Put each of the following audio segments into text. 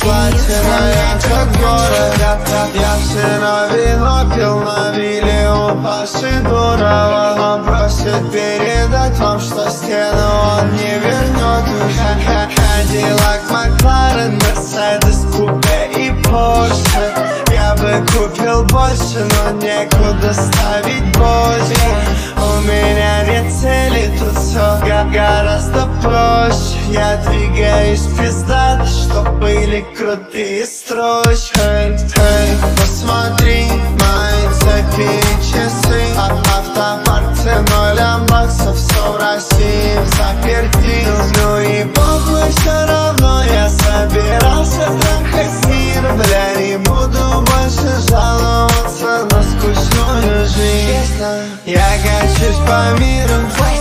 платиновая как Я вчера вино пил передать вам, что стену купил больше, но некуда ставить больше У меня нет цели, тут все гораздо проще. Я двигаюсь пиздато, чтоб были крутые строчки качусь по миру,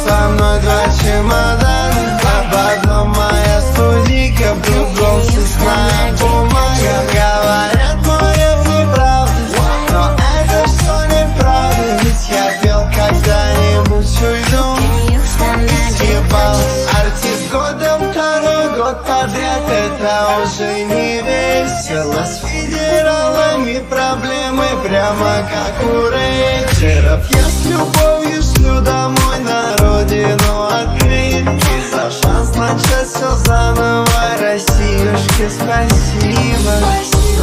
со мной два чемодана Об одном моя студийка, в другом сосная бумага Говорят, моя неправда, но это все неправда Ведь я пел когда-нибудь уйду. Съебал артист года второй год подряд. Это уже не весело. С федералами проблемы прямо как у рейнджеров Я с любовью шлю домой на родину открытки За шанс начать все заново Россиюшке спасибо.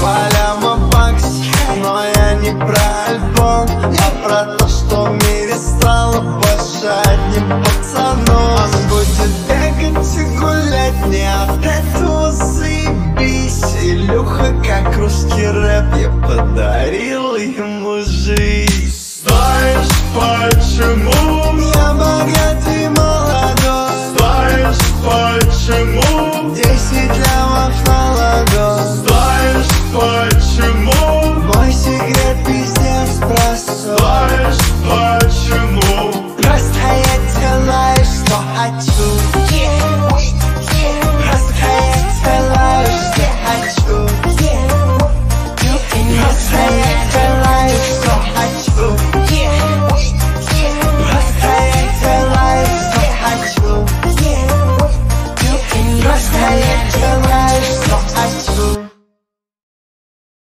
Валя бакси, но я не про альбом А про то, что в мире стало больше одним пацаном. Он будет бегать и гулять, мне от этого заебись. Илюха, как русский рэп, я подарил ему жизнь почему? Я богатый молодой Знаешь почему? Десять лямов на ладонь Знаешь почему?